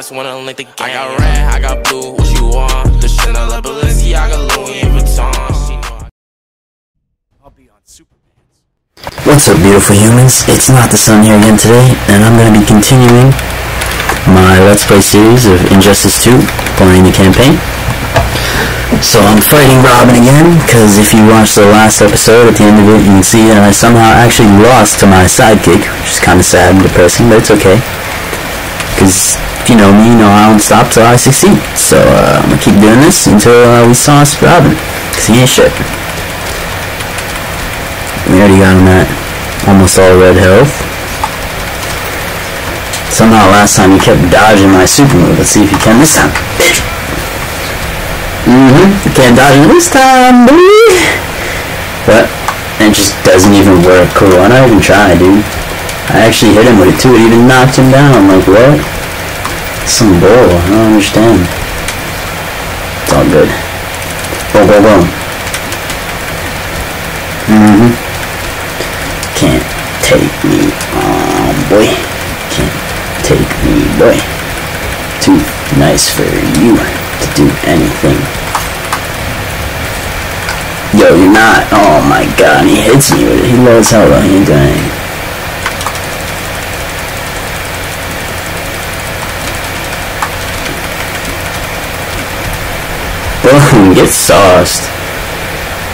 just wanna link the game. I got red, I got blue, what you want? The Chanel, Balenciaga, Louis Vuitton. I'll be on Superpants. What's up beautiful humans? It's not the sun here again today, and I'm going to be continuing my Let's Play series of Injustice 2, playing the campaign. So I'm fighting Robin again, because if you watch the last episode, at the end of it, you can see that I somehow actually lost to my sidekick, which is kind of sad and depressing, but it's okay. Because you know me, you know I don't stop till I succeed. So uh, I'm to keep doing this until uh, we sauce Robin, because he ain't shit. We already got him at almost all red health. Somehow last time you kept dodging my super move. Let's see if you can this time. Mm-hmm. You can't dodge it this time! But it just doesn't even work. Cool. I don't even try, dude. I actually hit him with it too. It even knocked him down. Like, what? Some bull. I don't understand. It's all good. Boom, boom, boom. Mm-hmm. Can't take me on, boy. Can't take me, boy. Too nice for you to do anything. Yo, you're not. Oh my god, he hits me with it. He loves hell though. He doing. Boom, get sauced.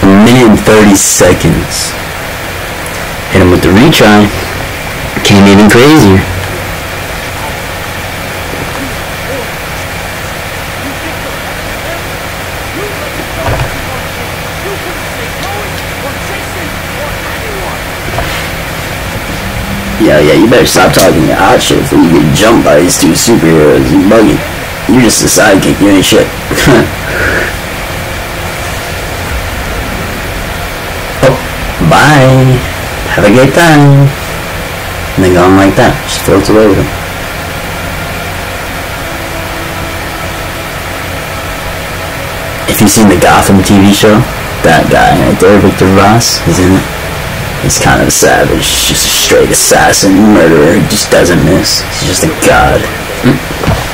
A minute and 30 seconds. Hit him with the retry. Came even crazier. Yeah, yeah, you better stop talking your hot shit before you get jumped by these two superheroes. You bugging. You're just a sidekick, you ain't shit. oh, bye. Have a great time. And then go on like that. Just floats away with him. If you've seen the Gotham TV show, that guy right there, Victor Zsasz, is in it. He's kind of a savage, just a straight assassin, murderer. He just doesn't miss. He's just a god. Damn.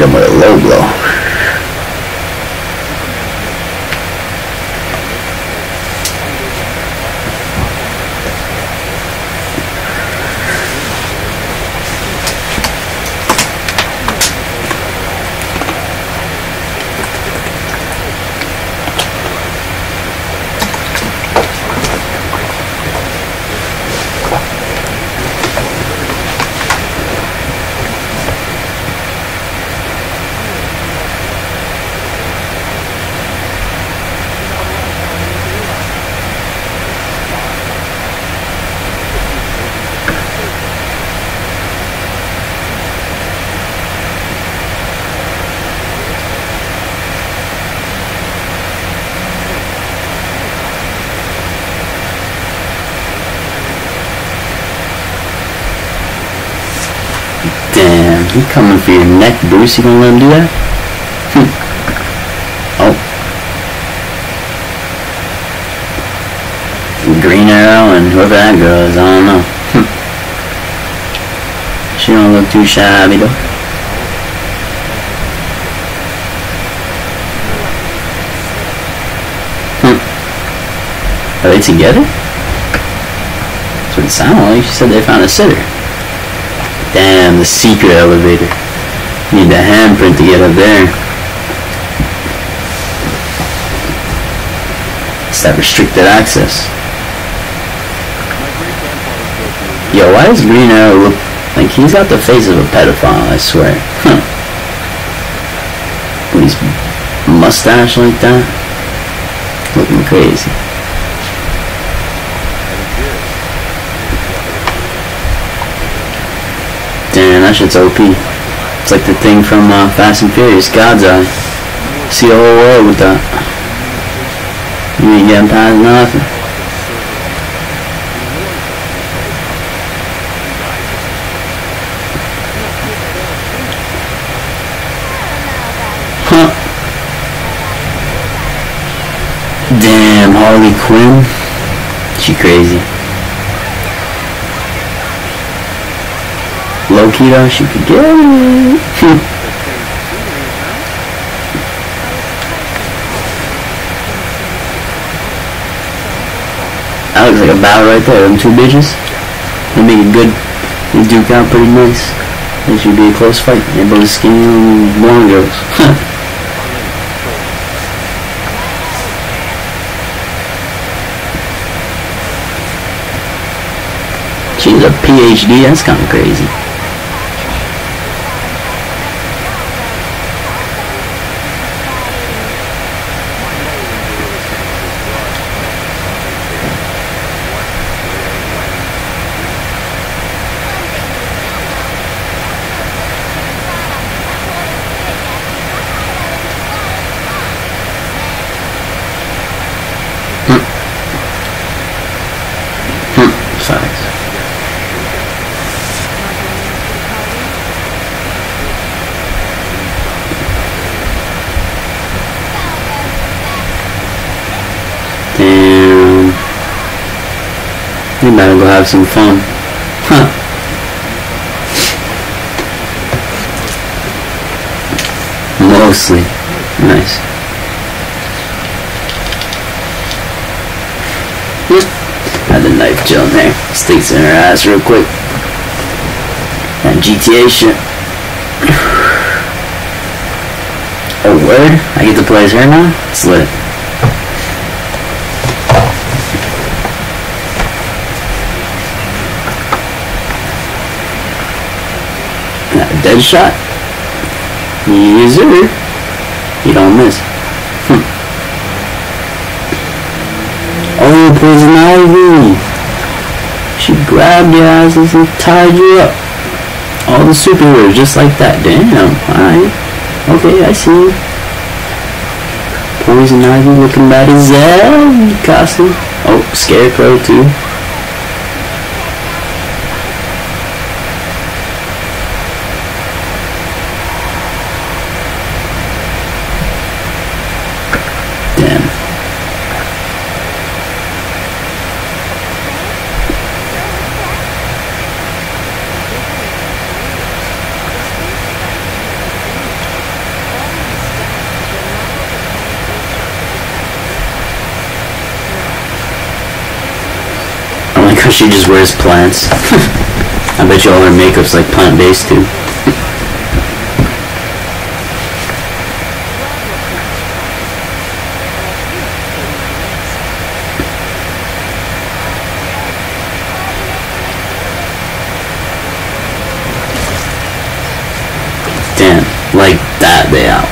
Him with a low blow. He coming for your neck, Bruce. You gonna let him do that? Hm. Oh. Green Arrow and whoever that girl is, I don't know. Hm. She don't look too shabby though. Hm. Are they together? That's what it sounded like. She said they found a sitter. Damn, the secret elevator. Need the handprint to get up there. It's that restricted access. Yo, why does Green Arrow look like he's got the face of a pedophile, I swear. Huh. With his mustache like that. Looking crazy. Shit's OP. It's like the thing from uh, Fast and Furious, God's Eye. See the whole world with that. You ain't getting past nothing. Huh. Damn, Harley Quinn. She crazy. Key she could get it. that looks like a battle right there. Them two bitches. They make it good. They duke out pretty nice. This should be a close fight. They're both skinny blonde girls. She's a PhD, that's kind of crazy. Facts. Damn. You better go have some fun. Huh. Mostly. Nice. Had the knife chill in there. Sticks in her ass real quick. That GTA shit. Oh, word? I get to play as her now? It's lit. Got a Deadshot. Yes. You don't miss. Hmm. Oh, Poison Ivy! She grabbed your asses and tied you up. All the superheroes just like that. Damn. Alright. Okay, I see. Poison Ivy looking bad as hell. Costume. Oh, Scarecrow too. Damn. I like how she just wears plants. I bet you all her makeup's like plant based too. Damn, like that they out.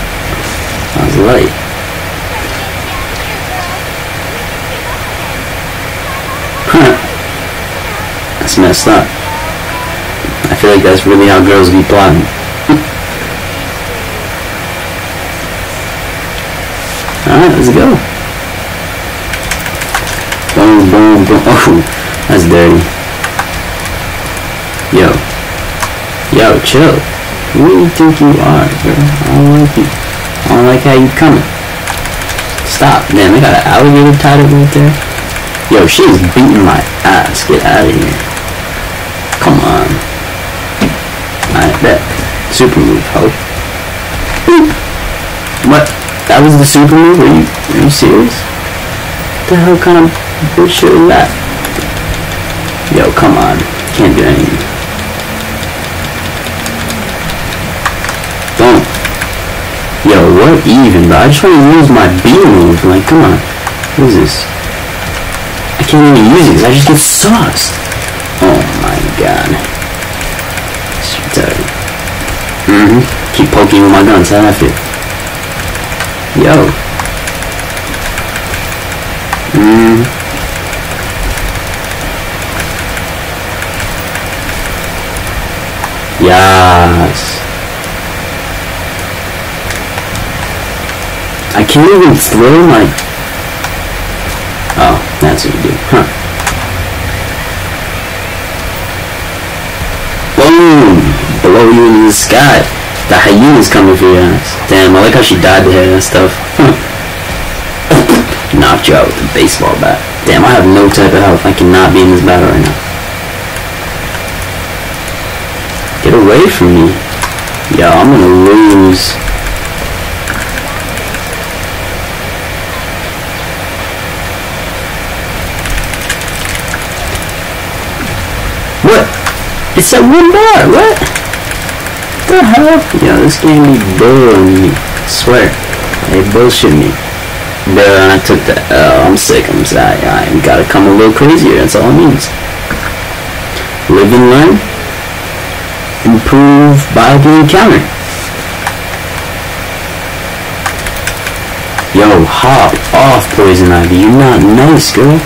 I was right. That's messed up. I feel like that's really how girls be plotting. Alright, let's go. Boom, boom, boom. Oh, that's dirty. Yo. Yo, chill. Who do you think you are, bro? I don't like you. I don't like how you coming. Stop. Damn, they got an alligator tied up right there. Yo, she's beating my ass. Get out of here. Come on. I bet. Super move, ho. Hmm. What? That was the super move? Are you, are you serious? What the hell kind of bullshit is that? Yo, come on. Can't do anything. Don't. Yo, what even, bro? I just want to use my B move. Like, come on. What is this? I can't even use 'cause I just get sauced. Oh my god. Mm-hmm. Keep poking with my guns. I feel? Yo. Mm. Yes. I can't even throw my... Oh, that's what you do. Boom! Below you in the sky. The hyena's coming for your ass. Damn, I like how she died to hear that stuff. Knocked you out with a baseball bat. Damn, I have no type of health. I cannot be in this battle right now. Get away from me. Yo, I'm gonna lose. What? It's at one bar. What? The hell? Yo, this game be bullying me. I swear. They bullshit me. Bruh, I took the L. I'm sick. I'm sad. I gotta come a little crazier. That's all it means. Live and learn. Improve by the encounter. Yo, hop off, Poison Ivy. You're not nice, girl.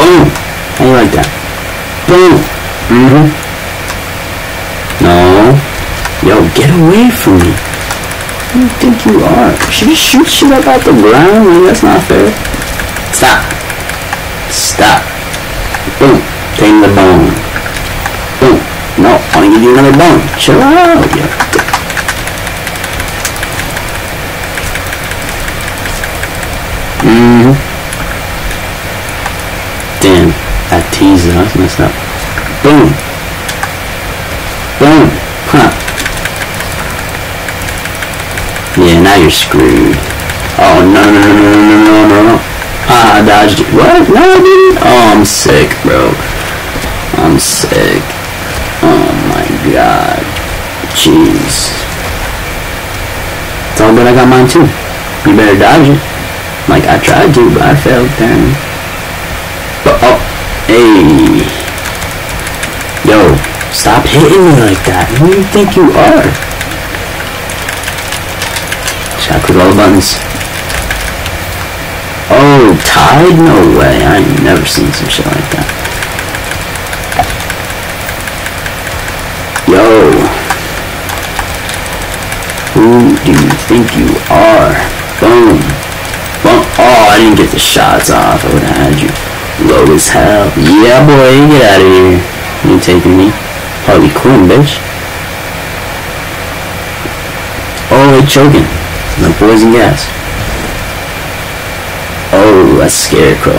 Boom. How you like that? Boom. Mm-hmm. No. Yo, get away from me. Who do you think you are? Should you shoot shit up out the ground? Like, that's not fair. Stop. Stop. Boom. Take the bone. Boom. No, I'm gonna give you another bone. Chill out. yo. Mm-hmm. Damn, that teaser, that's messed up. Boom. Boom. Huh. Yeah, now you're screwed. Oh, no, no, no, no, no, no, no, no. Ah, I dodged it. What? No, I didn't. Oh, I'm sick, bro. I'm sick. Oh my god. Jeez. It's all good I got mine too. You better dodge it. Like, I tried to, but I failed, apparently. But, oh, hey. Yo, stop hitting me like that. Who do you think you are? Just gotta all buttons. Oh, tied? No way. I ain't never seen some shit like that. Yo. Who do you think you are? Boom. Boom. Oh, I didn't get the shots off. I would have had you low as hell. Yeah, boy, get out of here. You taking me. Harley Quinn, bitch. Oh, they choking. No poison gas. Oh, that's Scarecrow.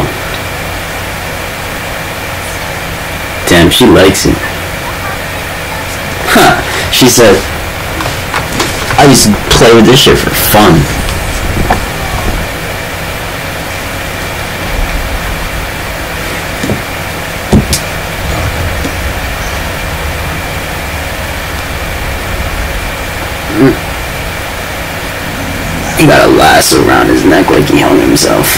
Damn, she likes it. Huh. She said, I used to play with this shit for fun. He got a lasso around his neck like he hung himself.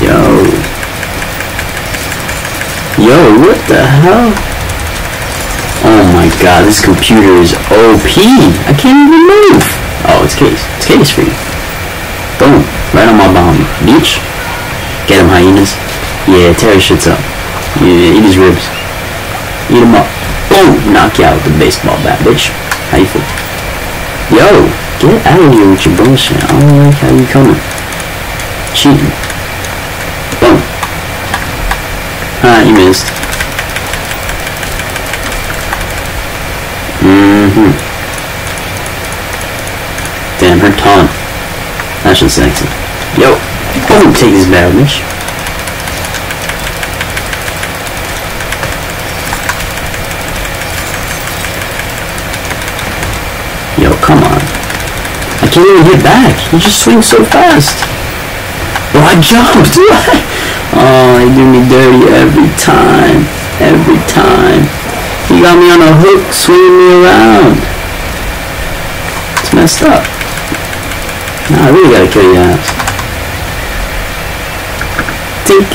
Yo. Yo, what the hell? Oh my god, this computer is OP. I can't even move. Oh, it's case. It's case for you. Boom. Right on my bomb. Beach. Get him, hyenas. Yeah, tear shits up. Yeah, eat his ribs. Eat him up. Boom. Knock you out with the baseball bat, bitch. How you feel? Yo, get out of here with your bullshit. I don't like how you coming. Cheating. Boom. Ah, you missed. Mm-hmm. Her taunt. That's just sexy. Yo, boom, take this bitch. Yo, come on. I can't even hit back. He just swings so fast. Bro, I jumped. oh, they do me dirty every time. Every time. You got me on a hook, swinging me around. It's messed up. Nah, I really gotta kill your ass. Take.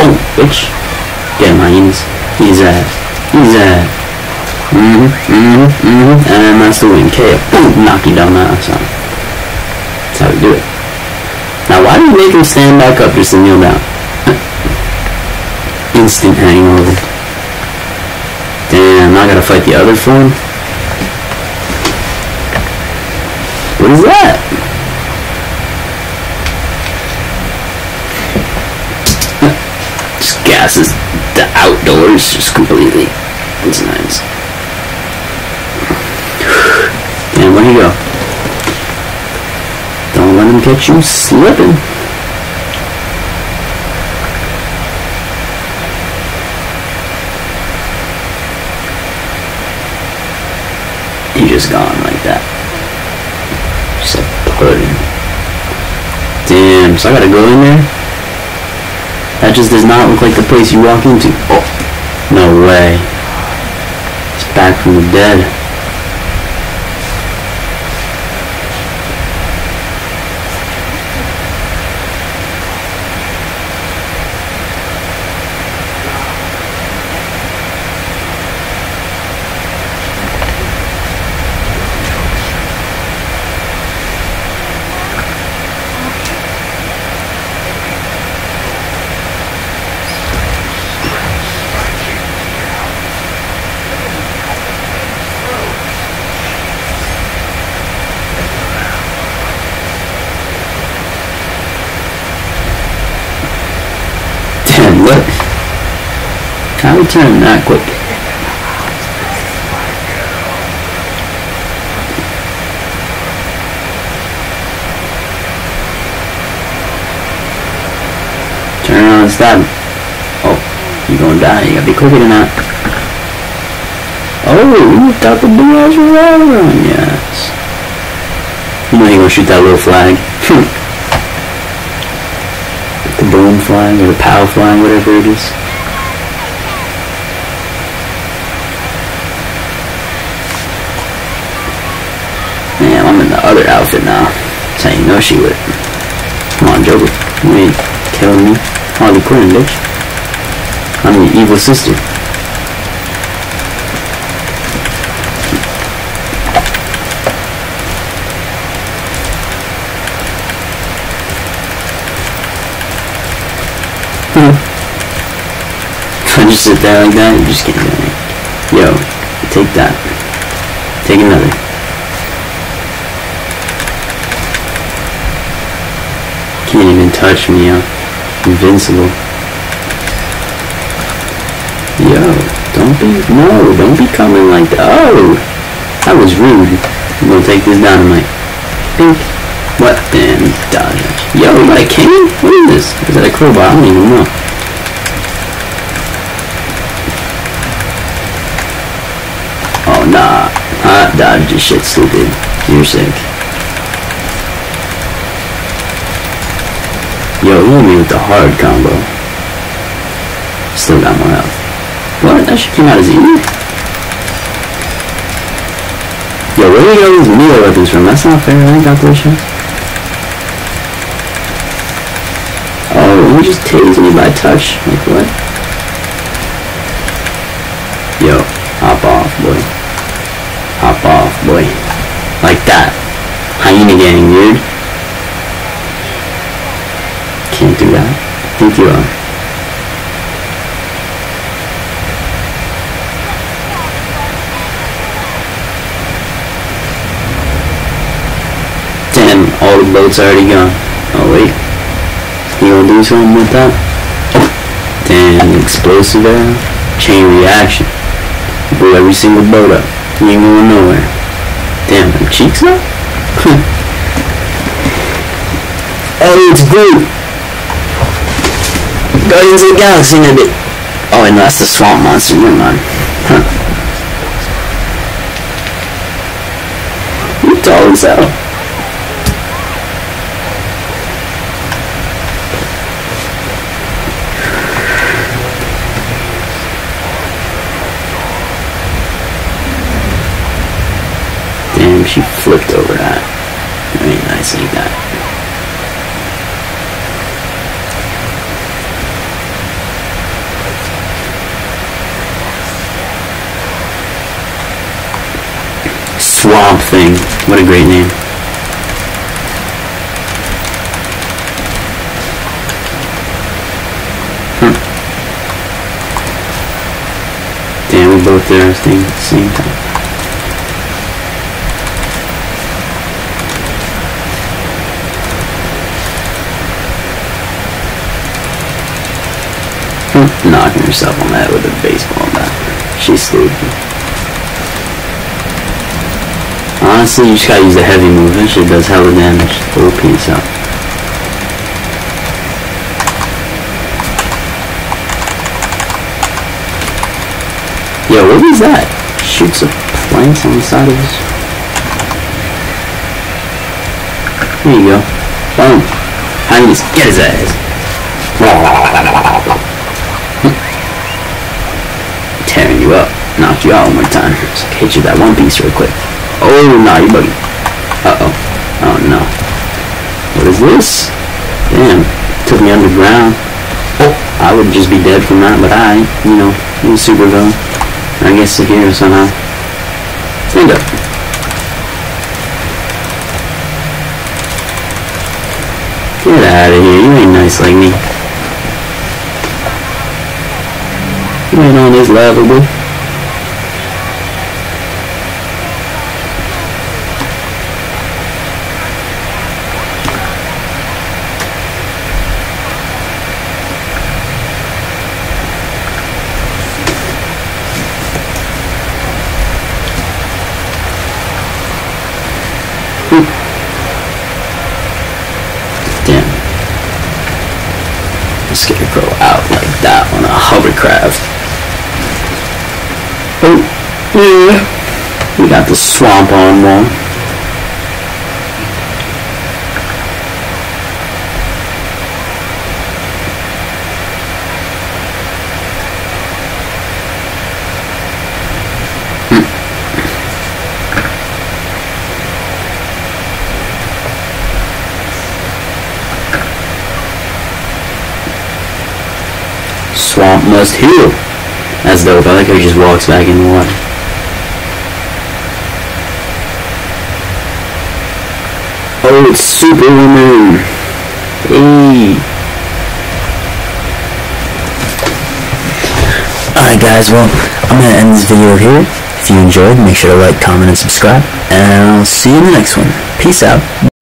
Boom, bitch. Get him, hyenas. He's his He's ass. Mm-hmm, mm-hmm, mm-hmm. And that's the win. KO. Boom! Knock you down that. So that's how we do it. Now why do you make him stand back up just to kneel down? Instant hangover. Damn, I gotta fight the other form? What is that? Gases the outdoors just completely. It's nice. And where you go? Don't let him catch you slipping. He just gone like that. Just a pudding. Damn, so I gotta go in there? That just does not look like the place you walk into. Oh, no way. It's back from the dead. What? How we turn that quick? Turn around and stab. Oh, you gonna die. You gotta be quicker than that. Oh, you got the blue ass revolver on, yes. You know he gonna shoot that little flag. flag or the pow flying, whatever it is. Man, I'm in the other outfit now. That's how you know she would. Come on, Joker. You ain't killing me. Harley Quinn, bitch. I'm your evil sister. I just sit there like that, you just can't do it. Yo, take that. Take another. Can't even touch me, yo. Invincible. Yo, don't be, no, don't be coming like that. Oh, that was rude. I'm gonna take this dynamite. Pink. Damn, dodge. Yo, you got a cane? What is this? Is that a crowbar? I don't even know. Oh nah, hot dodge this shit stupid. You're sick. Yo, hit me with the hard combo. Still got more health. What? That shit came out as easy? Yo, where do you get all these melee weapons from? That's not fair, I ain't got those shit. Oh, you just tased me by touch. Like what? Yo, hop off, boy. Hop off, boy. Like that. Hyena gang, dude. Can't do that. Think you are. Damn, all the boats already gone. Oh wait. You gonna do something with that? Damn, explosive arrow. Chain reaction. Blew every single boat up. You ain't going nowhere. Damn, them cheeks up? oh, it's Groot! Guardians of the Galaxy in it. Oh, and that's the swamp monster. Never mind. Huh. You tall as. She flipped over that. Very nice like that. Swamp Thing. What a great name. Hmm. Damn, we both did our thing at the same time. Knocking herself on the head with a baseball bat. She's stupid. Honestly, you just gotta use a heavy move. That shit does hella damage. Little piece out. Yo, what is that? Shoots a planks on the side of his. There you go. Boom. Just get his ass. Tearing you up. Knocked you out one more time. Just hit you that one piece real quick. Oh, no, you buggy. Uh-oh. Oh, no. What is this? Damn. Took me underground. Oh, I would just be dead from that, but I, you know, a super villain. I guess to here somehow. Stand up. Get out of here. You ain't nice like me. Ain't on this level, boy. Hmm. Damn. Scarecrow out like that on a hovercraft. Yeah. We got the swamp on one. Swamp must heal. That's dope. I like how he just walks back in the water. Oh, it's Superwoman. Hey. Alright guys, well, I'm gonna end this video here. If you enjoyed, make sure to like, comment, and subscribe. And I'll see you in the next one. Peace out.